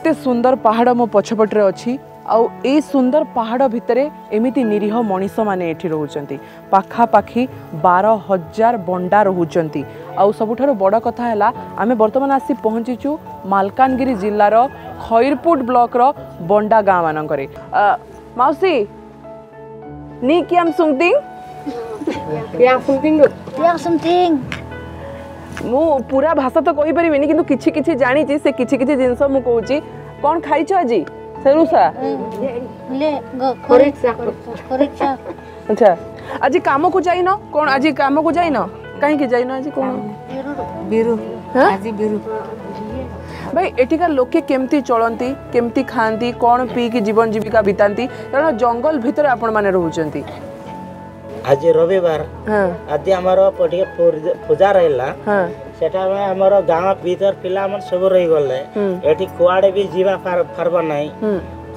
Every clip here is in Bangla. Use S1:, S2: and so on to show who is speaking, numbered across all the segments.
S1: ते सुन्दर पाहाड म पछपटेर अझै सुंदर पहाड़ भित्र एमि निरीह मनिस मुहार पाखापा बार हजार बन्दा रुचि आउ सबठ बड कथा बर्तमान आसि पहचिचु मालकानगिरी जिल्ला खैरपुट ब्लक र बन्दा गाँ मर माउसी ମୁଁ ପୁରା ଭାଷା ତ କହିପାରିବିନି କିନ୍ତୁ କିଛି କିଛି ଜାଣିଛି ସେ କିଛି କିଛି ଜିନିଷ ମୁଁ କହୁଛି କ'ଣ ଖାଇଛ ଆଜି ସେରୁସା ଆଚ୍ଛା ଆଜି କାମକୁ ଯାଇନ କ'ଣ ଆଜି କାମକୁ ଯାଇନ କାହିଁକି ଯାଇନ ଆଜି କ'ଣ ଭାଇ ଏଠିକା ଲୋକେ କେମିତି ଚଳନ୍ତି କେମିତି ଖାଆନ୍ତି କ'ଣ ପିଇକି ଜୀବନ ଜୀବିକା ବିତାନ୍ତି କାରଣ ଜଙ୍ଗଲ ଭିତରେ ଆପଣମାନେ ରହୁଛନ୍ତି
S2: ଆଜି ରବିବାର ଆଜି ଆମର ଟିକେ ପୂଜା ରହିଲା ସେଟା ଆମର ଗାଁ ଭିତର ପିଲାମାନେ ସବୁ ରହିଗଲେ ଏଠି କୁଆଡେ ବି ଯିବା ପାରବା ନାହିଁ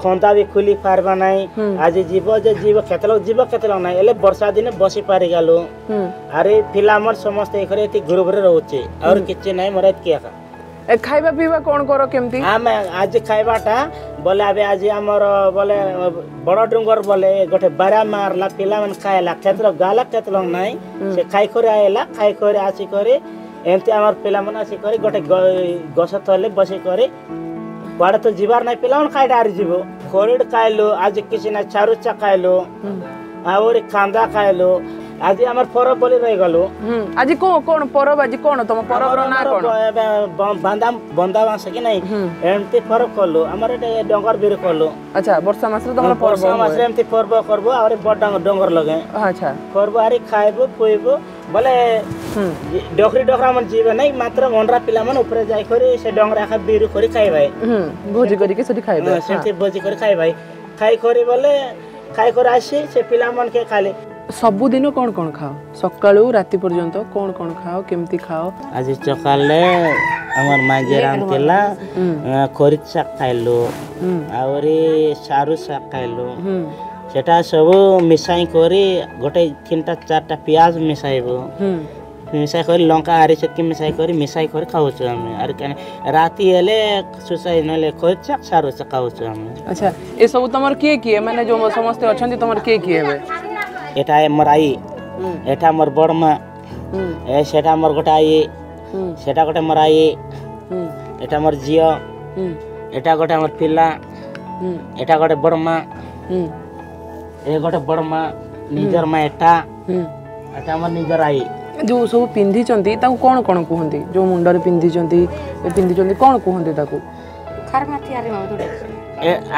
S2: ଖନ୍ଦା ବି ଖୋଲି ପାରବା ନାହିଁ ଆଜି ଯିବ ଯେ ଯିବ କେତେବେଳେ ଯିବ କେତେବେଳେ ନାହିଁ ହେଲେ ବର୍ଷା ଦିନେ ବସି ପାରିଗଲୁ ଆରେ ପିଲାମାନେ ସମସ୍ତେ ଏଇ ଘରେ ଏଠି ଗ୍ରୁପରେ ରହୁଛି ଆଉ କିଛି ନାହିଁ ମୋର ଏତିକି ଏକା
S1: ଖାଇବା ପିଇବା କ'ଣ କର କେମିତି
S2: ଆମେ ଆଜି ଖାଇବାଟା ବୋଲେ ଏବେ ଆଜି ଆମର ବୋଲେ ବଡ଼ ଡୁଙ୍ଗର ବୋଲେ ଗୋଟେ ବାରା ମାରଲା ପିଲାମାନେ ଖାଇଲା କ୍ଷେତ୍ର ଗାଲା କ୍ଷେତ୍ର ନାହିଁ
S1: ସେ
S2: ଖାଇକରି ଆଇଲା ଖାଇକରି ଆସିକରି ଏମିତି ଆମର ପିଲାମାନେ ଆସିକରି ଗୋଟେ ଗଛ ତଳେ ବସିକରି କୁଆଡ଼େ ତ ଯିବାର ନାହିଁ ପିଲାମାନେ ଖାଇଟା ଆରି ଯିବୁ ଖରିଡ଼ ଖାଇଲୁ ଆଜି କିଛି ନାହିଁ ଚାରୁଚା ଖାଇଲୁ ଆହୁରି କାନ୍ଦା ଖାଇଲୁ আজি আমার পরব বলি রয়ে গলু
S1: আজি কো কোন পরব আজি কোন তোম পরব র না কোন
S2: বান্দা বন্দা মাস কি নাই এমতি পরব করলু আমার এটা ডঙ্গর বের করলু
S1: আচ্ছা বর্ষা মাসে তো পরব বর্ষা মাসে
S2: এমতি পরব করব আর বড় ডঙ্গর ডঙ্গর লাগে
S1: আচ্ছা
S2: করব আর খাইব কইব বলে ডকরি ডকরা মন জিবে নাই মাত্র মনরা পিলা মন উপরে যাই করে সে ডঙ্গরা খা বের করে খাই খাইবাই
S1: ভোজি করি সেটি ভাই সেটি
S2: ভোজি করে খাই ভাই খাই করে বলে খাই করে আসি সে পিলা মন কে খালি
S1: सबुदिन कौन कौन खाओ सका रात पर्यटन कौन कौन खाओ कमी खाओ
S2: आज सका मजेराम खरी शु आरु शु से सब मिसाई कर गोटे तीन टा चार पिज मिसाइब मिसाई कर लंका आर से मिसाई कर मिसाई कर खाऊ राति सुसाई ना
S1: अच्छा ये सब तुम किए किए मैंने जो समस्त अच्छा तुम किए किए
S2: एटा मोर आई एटा मोर बड़ मा ए सेटा मोर गोटे आई सेटा गोटे मोर आई एटा मोर झील एटा गोटे मोर पिला एटा गोटे बड़ मा ए गोटे बड़ मा ନିଜର ମା ଏଟା ଏଟା ଆମର ନିଜର ଆଇ
S1: ଯୋଉ ସବୁ ପିନ୍ଧିଛନ୍ତି ତାକୁ କ'ଣ କ'ଣ କୁହନ୍ତି ଯୋଉ ମୁଣ୍ଡରେ ପିନ୍ଧିଛନ୍ତି ପିନ୍ଧିଛନ୍ତି କ'ଣ କୁହନ୍ତି ତାକୁ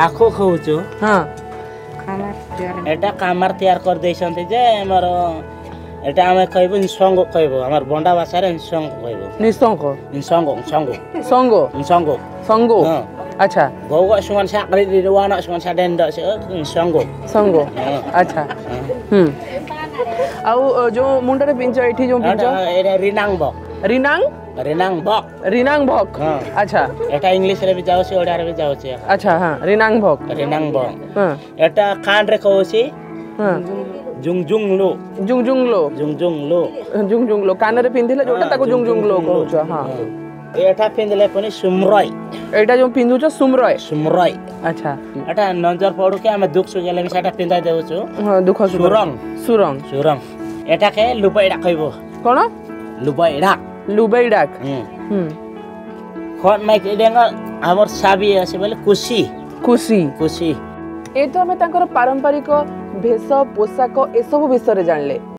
S2: ଆଖୁ ଖାଉଛୁ
S1: ହଁ
S2: এটা কামার তৈরি করে দিয়েছেন যে আমার এটা আমি কইব নিঃসঙ্গ কইব আমার বন্ডা ভাষারে নিঃসঙ্গ কইব
S1: নিঃসঙ্গ
S2: নিঃসঙ্গ
S1: সঙ্গ সঙ্গ
S2: হ্যাঁ।
S1: আচ্ছা।
S2: সঙ্গ সঙ্গ আচ্ছা গৌ সমান সাকরি দিওয়ান সমান সাডেন দশ সঙ্গ
S1: সঙ্গ আচ্ছা হুম ଆଉ ଯୋଉ ମୁଣ୍ଡରେ ପିଞ୍ଚ ଏଠି ଯୋଉ ପିଞ୍ଚ
S2: ରିନାଙ୍ଗ
S1: ରିନାଙ୍ଗ
S2: রিনাং ভক
S1: রিনাং ভক আচ্ছা
S2: এটা ইংলিশ রে যাওছে ওড়িয়া রে যাওছে
S1: আচ্ছা হ্যাঁ রিনাং ভক
S2: রিনাং ভক এটা খান রে কওছি
S1: হ্যাঁ
S2: জুং জুং লো
S1: জুং জুং লো
S2: জুং জুং লো
S1: জুং জুং লো কানরে পিন্ধিলে ଯୋଉଟା ତାକୁ ଜୁଂ ଜୁଂ ଲୋ କହୁଛ ହଁ
S2: ଏଟା ପିନ୍ଧିଲେ ପୁଣି ସୁମ୍ରଇ
S1: ଏଇଟା ଯୋଉ ପିନ୍ଧୁଛ ସୁମ୍ରଇ
S2: ସୁମ୍ରଇ
S1: ଆଚ୍ଛା
S2: ଏଟା ନଜର ପଡୁକି ଆମେ ଦୁଃଖ ସୁଗଲେ ବି ସେଟା ପିନ୍ଧାଇ ଦେଉଛୁ
S1: ହଁ ଦୁଃଖ ସୁରଙ୍ଗ ସୁରଙ୍ଗ
S2: ସୁରଙ୍ଗ ଏଟାକେ ଲୁବାଇଡା କହିବ
S1: କ'ଣ
S2: ଲୁବାଇଡା
S1: লুবাই ডাক হুম
S2: মাইক এডাঙ্গ আমার সাবি আছে বলে খুশি
S1: খুশি
S2: খুশি
S1: এই তো আমি তাঙ্কর পারম্পরিক ভেষ পোশাক এসব বিষয়ে জানলে